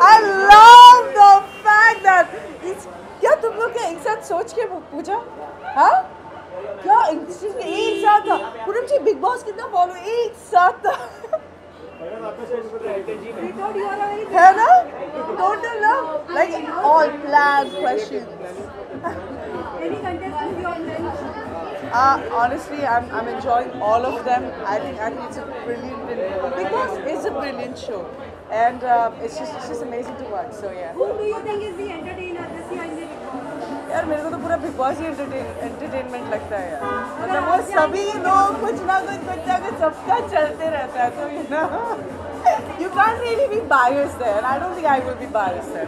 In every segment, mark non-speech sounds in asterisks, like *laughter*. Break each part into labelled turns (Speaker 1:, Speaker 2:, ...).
Speaker 1: I love the fact that it's, क्या तुम लोग क्या एक साथ सोच के पूछा? हाँ? क्या एक साथ था? पूनम जी बिग बॉस कितना फॉलो एक साथ था। है ना?
Speaker 2: Total like all plan questions
Speaker 1: Uh, honestly, I'm, I'm enjoying all of them. I think I think it's a brilliant, brilliant because it's a brilliant show, and uh, it's just it's just amazing to watch. So yeah.
Speaker 2: Who do you think is the entertainer this year in the Big Boss?
Speaker 1: यार मेरे को तो पूरा big boss ही entertain entertainment लगता है यार मतलब वो सभी लोग कुछ ना कुछ कुछ ना कुछ सबका चलते रहता है तो you know you can't really be bias there I don't think I will be bias there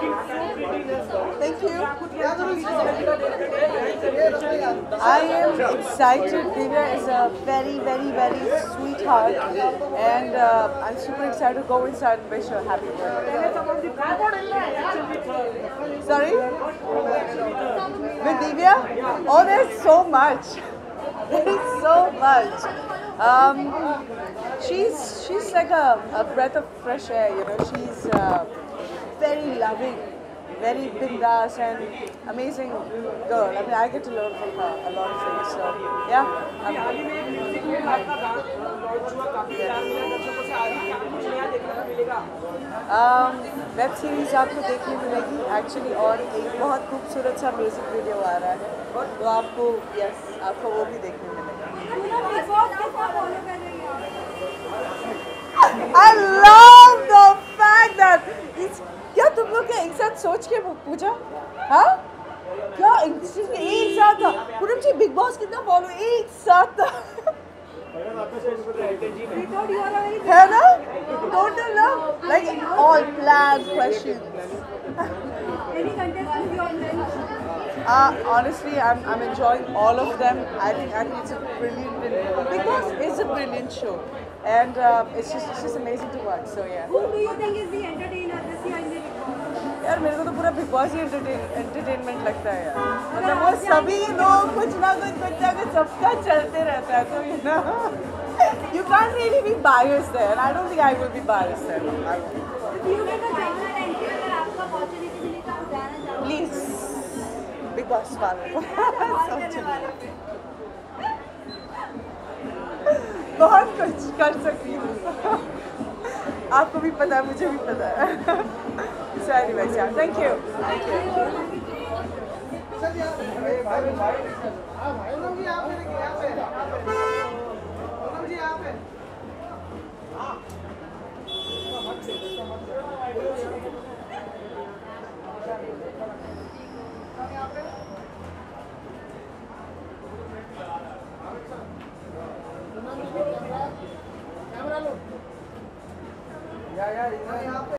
Speaker 1: Thank you. I am excited. Divya is a very, very, very sweetheart, and uh, I'm super excited to go inside and wish her happy birthday. Sorry? With Divya? Oh, there's so much. *laughs* There's so much. Um, she's she's like a, a breath of fresh air. You know, she's uh, very loving, very bindas, and amazing girl. I mean, I get to learn from her a lot of things. So yeah. I'm-
Speaker 3: हाल ही में music में आपका गाना launch हुआ काफी प्यार मिला दर्शकों से आज क्या कुछ नया देखने को मिलेगा
Speaker 1: वेब सीरीज आपको देखने मिलेगी एक्चुअली और एक बहुत खूबसूरत सा म्यूजिक वीडियो आ रहा है तो आपको यस आपको वो भी देखने मिलेगा
Speaker 2: पूनम Big Boss कितना follow कर रही है आप?
Speaker 1: I love the fact that it's क्या तुम लोग क्या एक साथ सोच के पूछा हाँ क्या एक चीज के एक साथ था पूनम जी बिग बॉस कितना फॉलो एक साथ था
Speaker 2: We thought you are a very
Speaker 1: है ना टोटल ना like all plan questions
Speaker 2: any contestant you are friends?
Speaker 1: Uh, honestly, I'm, I'm enjoying all of them. I think I think it's a brilliant, brilliant because it's a brilliant show, and uh, it's just it's just amazing to watch. So yeah.
Speaker 2: Who do you think is the entertainer this year in the Big Boss?
Speaker 1: यार मेरे को तो पूरा big boss ही entertainment लगता है यार। मतलब वो सभी लोग कुछ ना कुछ कुछ ना कुछ सबका चलते रहता है तो you know you can't really be
Speaker 2: bias there I don't think I will be bias there तो?
Speaker 1: प्लीज़ बिग बॉस वाले *laughs* *laughs* *laughs* बहुत कुछ कर सकती हूँ। आपको भी पता है मुझे भी पता है। So anyways, yeah, thank you. Thank you.
Speaker 4: Yeah, yeah, yeah.